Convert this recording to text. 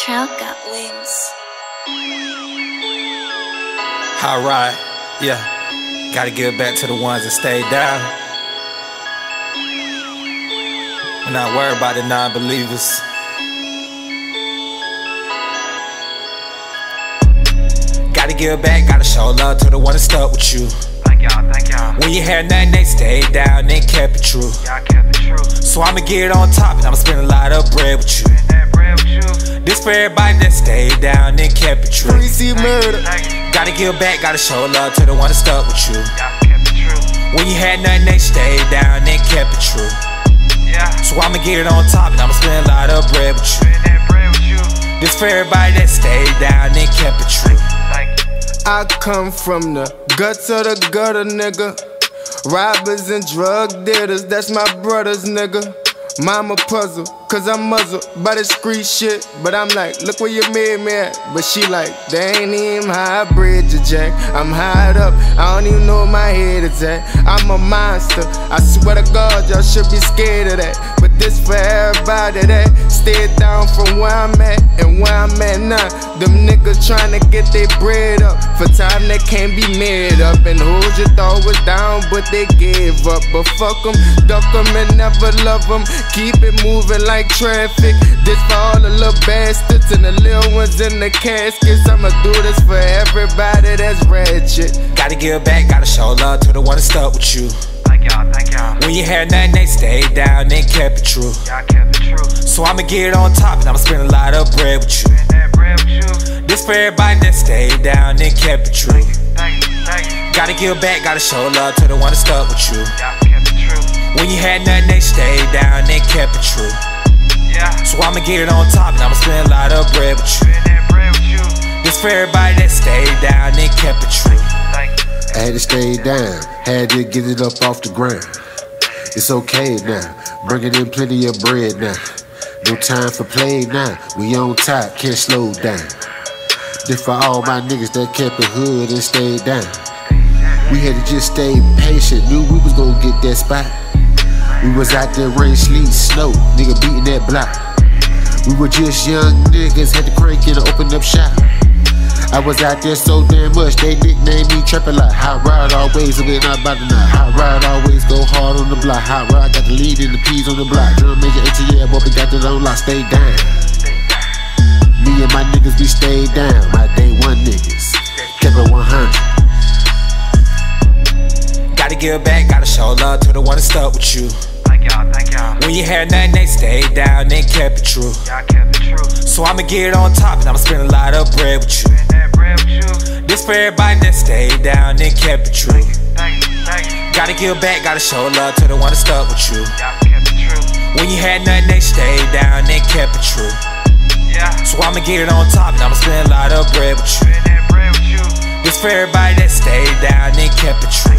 Trell got wings. Alright, yeah. Gotta give back to the ones that stayed down. We're not worried about the non believers. Gotta give back, gotta show love to the one that stuck with you. Thank y'all, thank y'all. When you had nothing, they stayed down they kept it true. Y'all kept it true. So I'ma get on top and I'ma spend a lot of bread with you. For everybody that stayed down and kept it true. Greasy murder. Gotta give back, gotta show love to the one that stuck with you. Y'all kept it true. When you had nothing, they stayed down and kept it true. Yeah. So I'ma get it on top and I'ma spend a lot of bread with you. And that bread with you. This for everybody that stayed down and kept it true. I come from the guts of the gutter, nigga. Robbers and drug dealers, that's my brothers, nigga. Mama puzzle, cause I'm muzzled by the street shit. But I'm like, look where you made me at. But she like, they ain't even hybrid, Jack. I'm high up, I don't even know where my head is at. I'm a monster, I swear to God, y'all should be scared of that. This for everybody that stayed down from where I'm at and where I'm at now. Them niggas trying to get their bread up for time that can't be made up. And who's your thought was down, but they gave up. But fuck them, duck them, and never love them. Keep it moving like traffic. This for all the little bastards and the little ones in the caskets. I'ma do this for everybody that's ratchet. Gotta give back, gotta show love to the one that stuck with you. Thank y'all, thank y'all. When you had nothing, they stayed down and kept it true. Y'all kept it true. So I'ma get it on top and I'ma spend a lot of bread with you. Bread with you. This for everybody that stayed down and kept it true. Thank you, thank you. Gotta give back, gotta show love to the one that stuck with you. Y'all kept it. When you had nothing, they stayed down and kept it true. Yeah. So I'ma get it on top and I'ma spend a lot of bread with you. Bread with you. This for everybody that stayed down and kept it true. I had to stay down, had to get it up off the ground. It's okay now, bringing in plenty of bread now. No time for play now, we on top, can't slow down. This for all my niggas that kept it hood and stayed down. We had to just stay patient, knew we was gonna get that spot. We was out there rain, sleet, snow, nigga beating that block. We were just young niggas, had to crank it and open up shop. I was out there so damn much, they nicknamed me trapping like Hot Rod always, and we're not about to not. Hot Rod always go hard on the block. Hot Rod got the lead and the peas on the block. Drum major ATL, but we got that on lock, stay down. Me and my niggas, we stay down. My day one niggas, kept it 100. Gotta give back, gotta show love to the one that stuck with you. Thank y'all, thank y'all. When you had nothing, they stayed down and kept it true. Y'all kept it true. So I'ma get it on top and I'ma spend a lot of bread with you. Bread with you. This for everybody that stayed down and kept it true. Thank you, thank you. Gotta give back, gotta show love to the one that stuck with you. Y'all kept it. When you had nothing, they stayed down and kept it true. Yeah. So I'ma get it on top and I'ma spend a lot of bread with you. Bread with you. This for everybody that stayed down and kept it true.